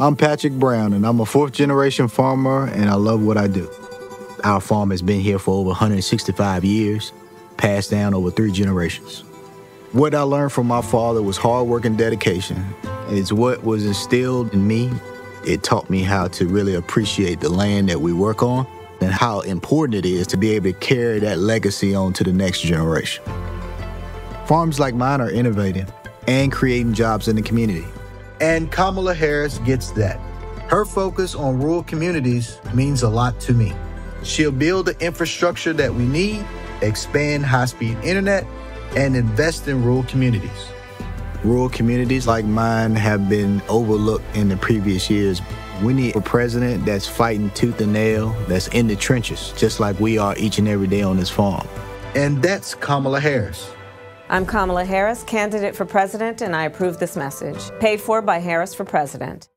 I'm Patrick Brown, and I'm a fourth generation farmer, and I love what I do. Our farm has been here for over 165 years, passed down over three generations. What I learned from my father was hard work and dedication. It's what was instilled in me. It taught me how to really appreciate the land that we work on and how important it is to be able to carry that legacy on to the next generation. Farms like mine are innovating and creating jobs in the community. And Kamala Harris gets that. Her focus on rural communities means a lot to me. She'll build the infrastructure that we need, expand high speed internet, and invest in rural communities. Rural communities like mine have been overlooked in the previous years. We need a president that's fighting tooth and nail, that's in the trenches, just like we are each and every day on this farm. And that's Kamala Harris. I'm Kamala Harris, candidate for president, and I approve this message. Paid for by Harris for President.